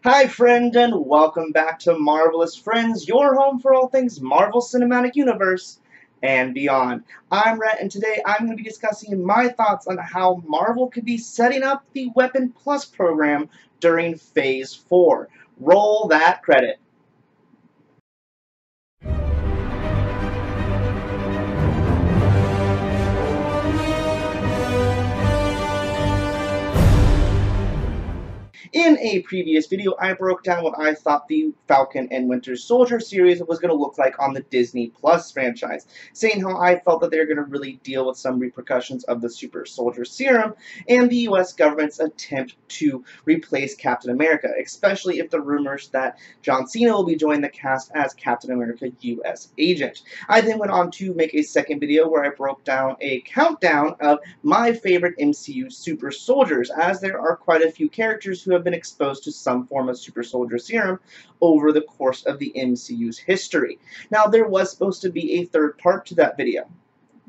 Hi, friend, and welcome back to Marvelous Friends, your home for all things Marvel Cinematic Universe and beyond. I'm Rhett, and today I'm going to be discussing my thoughts on how Marvel could be setting up the Weapon Plus program during Phase 4. Roll that credit. In a previous video, I broke down what I thought the Falcon and Winter Soldier series was going to look like on the Disney Plus franchise, saying how I felt that they were going to really deal with some repercussions of the Super Soldier Serum and the U.S. government's attempt to replace Captain America, especially if the rumors that John Cena will be joining the cast as Captain America U.S. Agent. I then went on to make a second video where I broke down a countdown of my favorite MCU super soldiers, as there are quite a few characters who have have been exposed to some form of super soldier serum over the course of the MCU's history. Now, there was supposed to be a third part to that video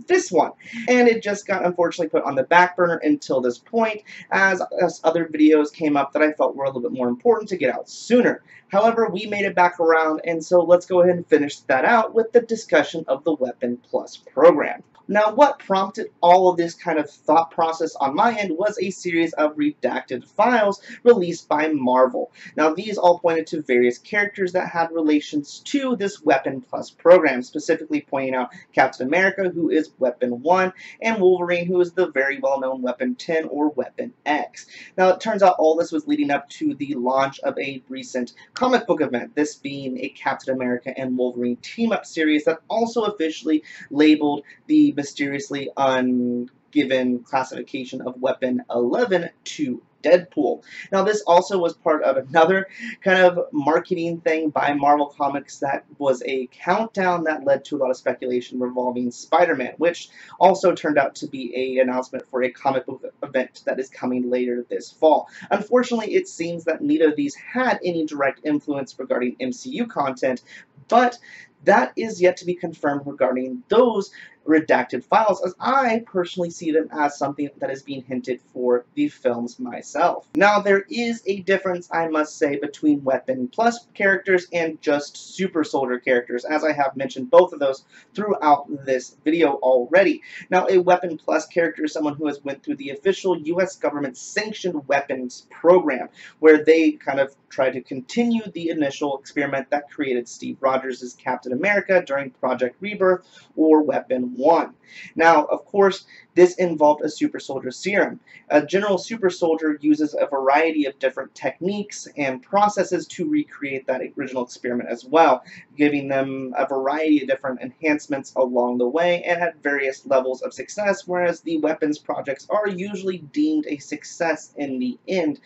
this one. And it just got unfortunately put on the back burner until this point as, as, other videos came up that I felt were a little bit more important to get out sooner. However, we made it back around and so let's go ahead and finish that out with the discussion of the Weapon Plus program. Now, what prompted all of this kind of thought process on my end was a series of redacted files released by Marvel. Now, these all pointed to various characters that had relations to this Weapon Plus program, specifically pointing out Captain America, who is Weapon 1, and Wolverine, who is the very well-known Weapon 10 or Weapon X. Now, it turns out all this was leading up to the launch of a recent comic book event, this being a Captain America and Wolverine team-up series that also officially labeled the mysteriously ungiven classification of Weapon 11 to Deadpool. Now, this also was part of another kind of marketing thing by Marvel Comics that was a countdown that led to a lot of speculation revolving Spider-Man, which also turned out to be a announcement for a comic book event that is coming later this fall. Unfortunately, it seems that neither of these had any direct influence regarding MCU content, but that is yet to be confirmed regarding those redacted files, as I personally see them as something that is being hinted for the films myself. Now, there is a difference, I must say, between Weapon Plus characters and just Super Soldier characters, as I have mentioned both of those throughout this video already. Now, a Weapon Plus character is someone who has went through the official U.S. government-sanctioned weapons program, where they kind of try to continue the initial experiment that created Steve Rogers Captain America during Project Rebirth or Weapon one. Now, of course, this involved a super soldier serum. A general super soldier uses a variety of different techniques and processes to recreate that original experiment as well, giving them a variety of different enhancements along the way and at various levels of success, whereas the weapons projects are usually deemed a success in the end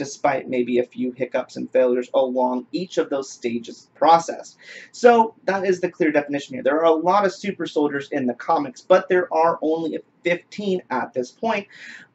despite maybe a few hiccups and failures along each of those stages process. So that is the clear definition here. There are a lot of super soldiers in the comics, but there are only 15 at this point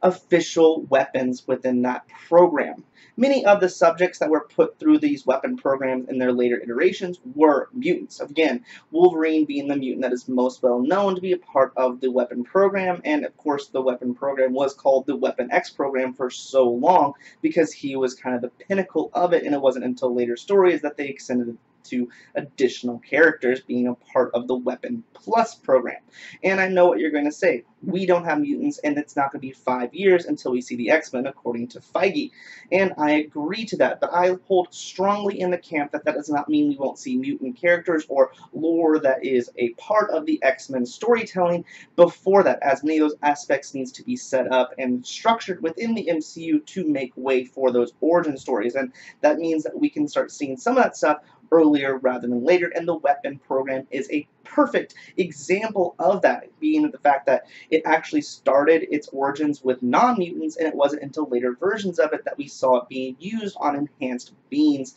official weapons within that program. Many of the subjects that were put through these weapon programs in their later iterations were mutants. Again, Wolverine being the mutant that is most well known to be a part of the weapon program, and of course the weapon program was called the Weapon X program for so long because he was kind of the pinnacle of it, and it wasn't until later stories that they extended to additional characters being a part of the Weapon Plus program. And I know what you're going to say. We don't have mutants, and it's not going to be five years until we see the X-Men, according to Feige. And I agree to that, but I hold strongly in the camp that that does not mean we won't see mutant characters or lore that is a part of the X-Men storytelling before that, as many of those aspects needs to be set up and structured within the MCU to make way for those origin stories. And that means that we can start seeing some of that stuff earlier rather than later, and the weapon program is a perfect example of that, being the fact that it actually started its origins with non-mutants, and it wasn't until later versions of it that we saw it being used on enhanced beings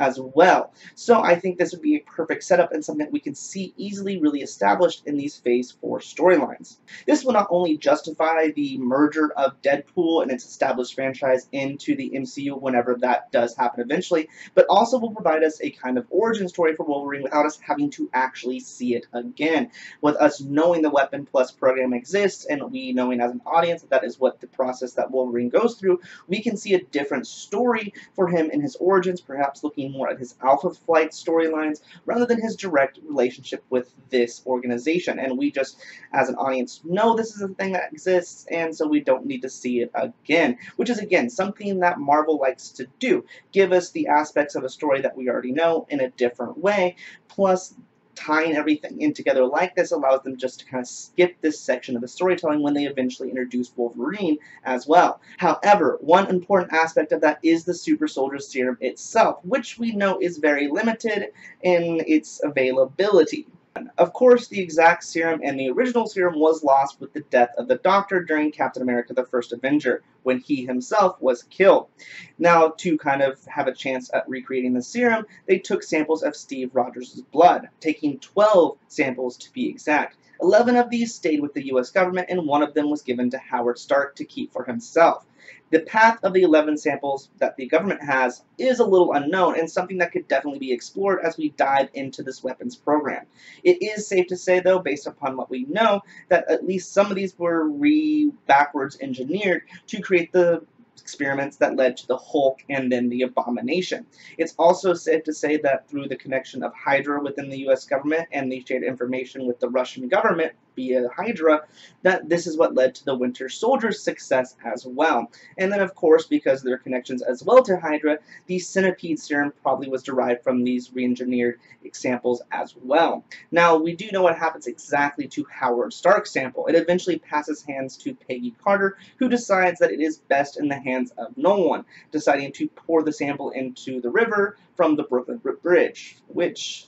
as well. So I think this would be a perfect setup and something that we can see easily really established in these Phase 4 storylines. This will not only justify the merger of Deadpool and its established franchise into the MCU whenever that does happen eventually, but also will provide us a kind of origin story for Wolverine without us having to actually see it again. With us knowing the Weapon Plus program exists and we knowing as an audience that that is what the process that Wolverine goes through, we can see a different story for him in his origins, perhaps looking more of his Alpha Flight storylines rather than his direct relationship with this organization. And we just, as an audience, know this is a thing that exists, and so we don't need to see it again. Which is, again, something that Marvel likes to do. Give us the aspects of a story that we already know in a different way, plus tying everything in together like this allows them just to kind of skip this section of the storytelling when they eventually introduce Wolverine as well. However, one important aspect of that is the super soldier serum itself, which we know is very limited in its availability. Of course, the exact serum and the original serum was lost with the death of the Doctor during Captain America the First Avenger, when he himself was killed. Now, to kind of have a chance at recreating the serum, they took samples of Steve Rogers' blood, taking 12 samples to be exact. 11 of these stayed with the US government, and one of them was given to Howard Stark to keep for himself. The path of the 11 samples that the government has is a little unknown and something that could definitely be explored as we dive into this weapons program. It is safe to say, though, based upon what we know, that at least some of these were re-backwards engineered to create the experiments that led to the Hulk and then the Abomination. It's also safe to say that through the connection of Hydra within the US government and the shared information with the Russian government via Hydra, that this is what led to the Winter Soldier's success as well. And then, of course, because of their connections as well to Hydra, the Centipede serum probably was derived from these re-engineered samples as well. Now, we do know what happens exactly to Howard Stark's sample. It eventually passes hands to Peggy Carter, who decides that it is best in the hands of no one, deciding to pour the sample into the river from the Brooklyn Bridge, which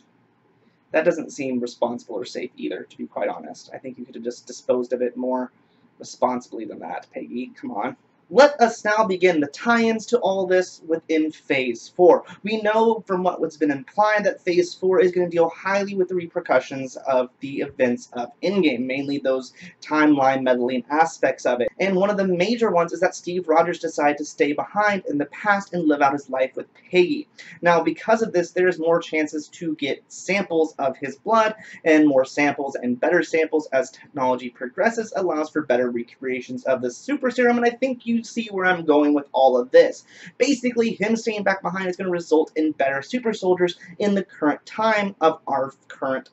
that doesn't seem responsible or safe either, to be quite honest. I think you could have just disposed of it more responsibly than that, Peggy. Come on. Let us now begin the tie-ins to all this within Phase 4. We know from what has been implied that Phase 4 is going to deal highly with the repercussions of the events of Endgame, mainly those timeline meddling aspects of it. And one of the major ones is that Steve Rogers decided to stay behind in the past and live out his life with Peggy. Now, because of this, there's more chances to get samples of his blood, and more samples and better samples as technology progresses allows for better recreations of the super serum, and I think you see where I'm going with all of this. Basically, him staying back behind is going to result in better super soldiers in the current time of our current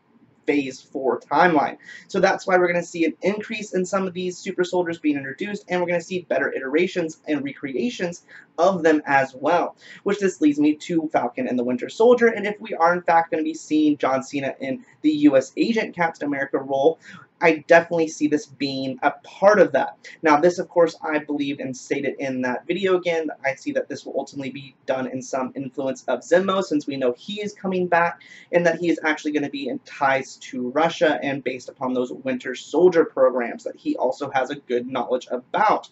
Phase 4 timeline. So that's why we're going to see an increase in some of these super soldiers being introduced, and we're going to see better iterations and recreations of them as well. Which this leads me to Falcon and the Winter Soldier, and if we are in fact going to be seeing John Cena in the U.S. Agent Captain America role, I definitely see this being a part of that. Now, this, of course, I believe and stated in that video again. I see that this will ultimately be done in some influence of Zemo, since we know he is coming back, and that he is actually going to be in ties to Russia and based upon those Winter Soldier programs that he also has a good knowledge about.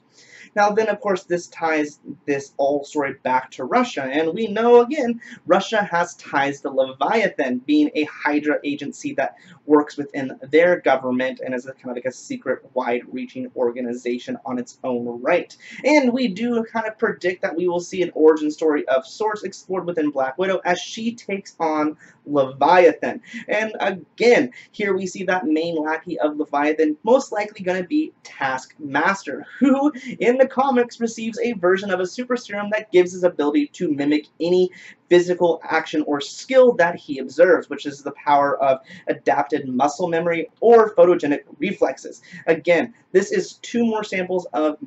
Now then, of course, this ties this all story back to Russia, and we know, again, Russia has ties to Leviathan, being a Hydra agency that works within their government and is a kind of like a secret, wide-reaching organization on its own right. And we do kind of predict that we will see an origin story of sorts explored within Black Widow as she takes on Leviathan. And again, here we see that main lackey of Leviathan most likely going to be Taskmaster, who in the comics receives a version of a super serum that gives his ability to mimic any physical action or skill that he observes, which is the power of adapted muscle memory or photographic reflexes. Again, this is two more samples of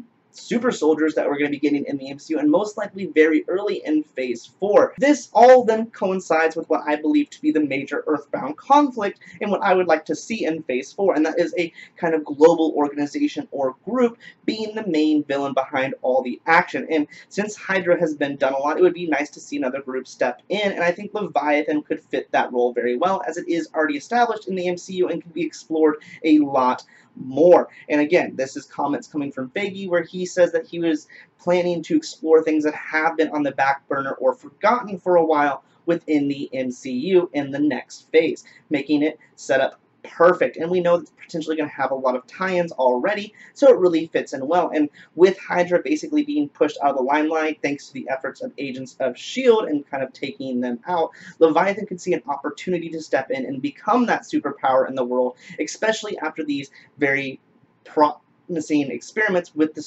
super soldiers that we're going to be getting in the MCU, and most likely very early in Phase 4. This all then coincides with what I believe to be the major Earthbound conflict and what I would like to see in Phase 4, and that is a kind of global organization or group being the main villain behind all the action. And since Hydra has been done a lot, it would be nice to see another group step in, and I think Leviathan could fit that role very well, as it is already established in the MCU and can be explored a lot more. And again, this is comments coming from Feige where he says that he was planning to explore things that have been on the back burner or forgotten for a while within the MCU in the next phase, making it set up perfect. And we know it's potentially going to have a lot of tie-ins already, so it really fits in well. And with Hydra basically being pushed out of the limelight thanks to the efforts of Agents of S.H.I.E.L.D. and kind of taking them out, Leviathan could see an opportunity to step in and become that superpower in the world, especially after these very promising experiments with the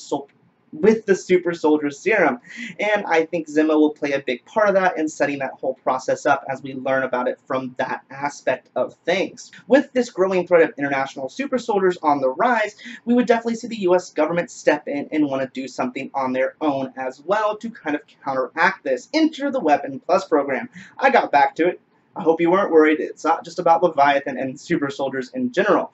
with the super soldier serum. And I think Zemo will play a big part of that in setting that whole process up as we learn about it from that aspect of things. With this growing threat of international super soldiers on the rise, we would definitely see the US government step in and want to do something on their own as well to kind of counteract this. Enter the Weapon Plus program. I got back to it. I hope you weren't worried. It's not just about Leviathan and super soldiers in general.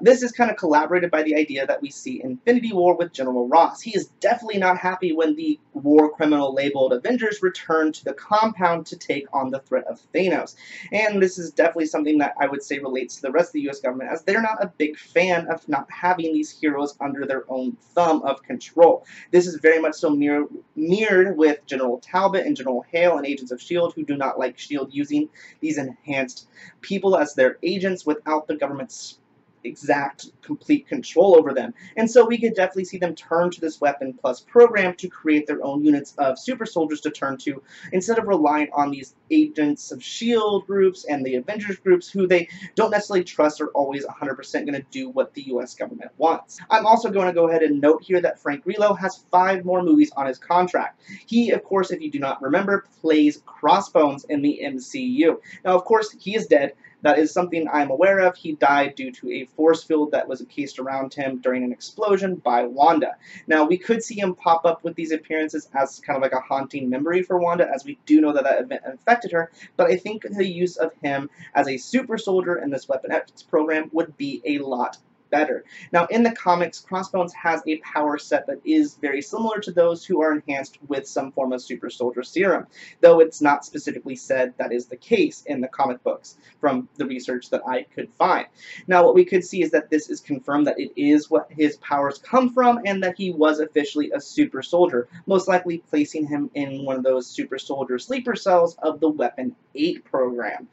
This is kind of collaborated by the idea that we see Infinity War with General Ross. He is definitely not happy when the war criminal labeled Avengers return to the compound to take on the threat of Thanos. And this is definitely something that I would say relates to the rest of the US government as they're not a big fan of not having these heroes under their own thumb of control. This is very much so mirror mirrored with General Talbot and General Hale and Agents of S.H.I.E.L.D. who do not like S.H.I.E.L.D. using these enhanced people as their agents without the government's exact, complete control over them. And so we could definitely see them turn to this Weapon Plus program to create their own units of super soldiers to turn to instead of relying on these agents of S.H.I.E.L.D. groups and the Avengers groups who they don't necessarily trust are always 100% going to do what the U.S. government wants. I'm also going to go ahead and note here that Frank Grillo has five more movies on his contract. He, of course, if you do not remember, plays Crossbones in the MCU. Now, of course, he is dead, that is something I'm aware of. He died due to a force field that was encased around him during an explosion by Wanda. Now, we could see him pop up with these appearances as kind of like a haunting memory for Wanda, as we do know that that event affected her, but I think the use of him as a super soldier in this Weapon X program would be a lot better. Now, in the comics, Crossbones has a power set that is very similar to those who are enhanced with some form of super soldier serum, though it's not specifically said that is the case in the comic books from the research that I could find. Now, what we could see is that this is confirmed that it is what his powers come from and that he was officially a super soldier, most likely placing him in one of those super soldier sleeper cells of the Weapon 8 program.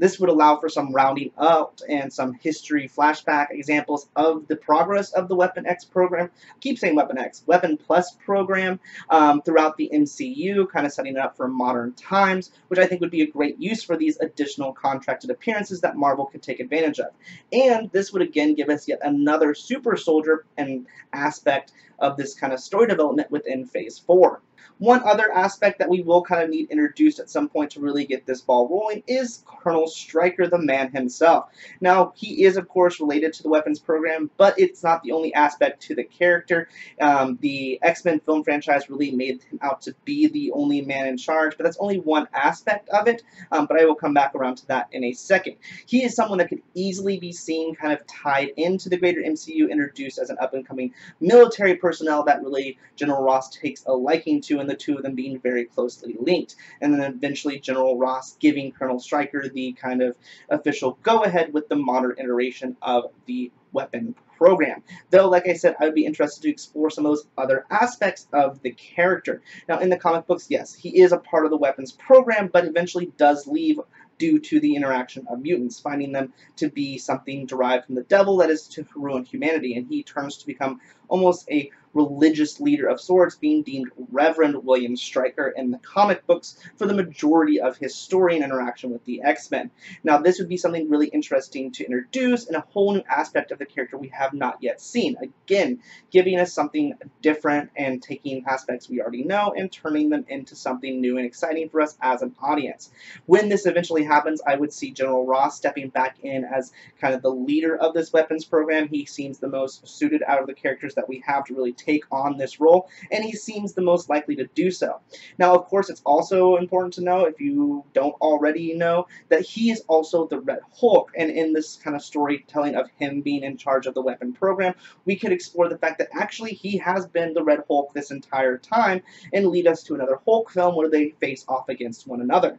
This would allow for some rounding up and some history flashback examples of the progress of the Weapon X program. I keep saying Weapon X, Weapon Plus program um, throughout the MCU, kind of setting it up for modern times, which I think would be a great use for these additional contracted appearances that Marvel could take advantage of. And this would again give us yet another super soldier and aspect of this kind of story development within Phase 4. One other aspect that we will kind of need introduced at some point to really get this ball rolling is Colonel Stryker, the man himself. Now, he is, of course, related to the weapons program, but it's not the only aspect to the character. Um, the X-Men film franchise really made him out to be the only man in charge, but that's only one aspect of it, um, but I will come back around to that in a second. He is someone that could easily be seen kind of tied into the greater MCU, introduced as an up-and-coming military personnel that really General Ross takes a liking to, and the two of them being very closely linked. And then eventually General Ross giving Colonel Stryker the kind of official go-ahead with the modern iteration of the weapon program. Though, like I said, I would be interested to explore some of those other aspects of the character. Now, in the comic books, yes, he is a part of the weapons program, but eventually does leave due to the interaction of mutants, finding them to be something derived from the devil that is to ruin humanity, and he turns to become almost a religious leader of sorts, being deemed Reverend William Stryker in the comic books for the majority of his story and interaction with the X-Men. Now, this would be something really interesting to introduce and a whole new aspect of the character we have not yet seen. Again, giving us something different and taking aspects we already know and turning them into something new and exciting for us as an audience. When this eventually happens, I would see General Ross stepping back in as kind of the leader of this weapons program. He seems the most suited out of the characters that we have to really take on this role, and he seems the most likely to do so. Now, of course, it's also important to know, if you don't already know, that he is also the Red Hulk, and in this kind of storytelling of him being in charge of the weapon program, we could explore the fact that actually he has been the Red Hulk this entire time, and lead us to another Hulk film where they face off against one another.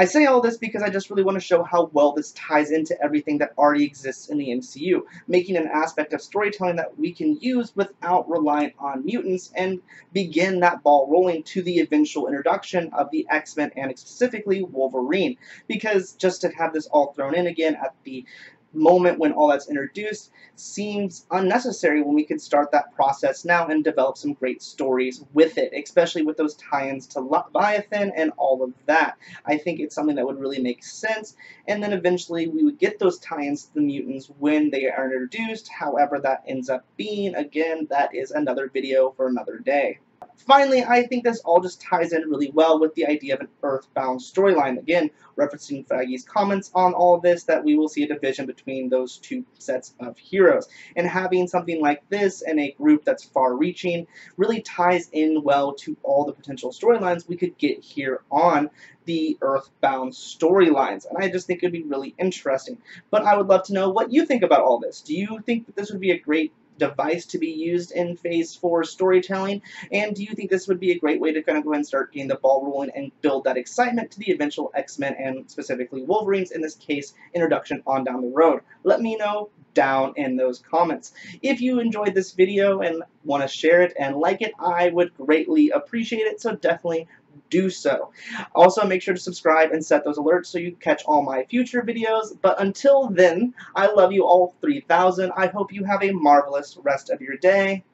I say all this because I just really want to show how well this ties into everything that already exists in the MCU, making an aspect of storytelling that we can use without relying on mutants and begin that ball rolling to the eventual introduction of the X-Men and specifically Wolverine. Because just to have this all thrown in again at the moment when all that's introduced seems unnecessary when we could start that process now and develop some great stories with it, especially with those tie-ins to Leviathan and all of that. I think it's something that would really make sense, and then eventually we would get those tie-ins to the mutants when they are introduced, however that ends up being. Again, that is another video for another day. Finally, I think this all just ties in really well with the idea of an Earthbound storyline. Again, referencing Feige's comments on all this, that we will see a division between those two sets of heroes. And having something like this and a group that's far-reaching really ties in well to all the potential storylines we could get here on the Earthbound storylines. And I just think it would be really interesting. But I would love to know what you think about all this. Do you think that this would be a great device to be used in Phase 4 storytelling? And do you think this would be a great way to kind of go and start getting the ball rolling and build that excitement to the eventual X-Men and specifically Wolverines, in this case, introduction on down the road? Let me know down in those comments. If you enjoyed this video and want to share it and like it, I would greatly appreciate it, so definitely do so. Also, make sure to subscribe and set those alerts so you catch all my future videos. But until then, I love you all 3,000. I hope you have a marvelous rest of your day.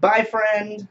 Bye, friend.